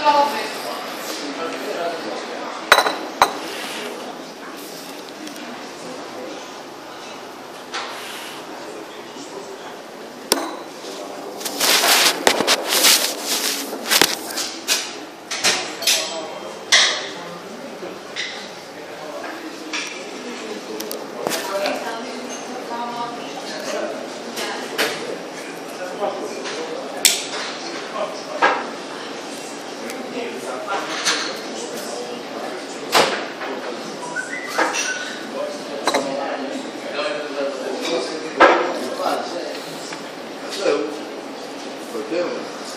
jovem. Deus.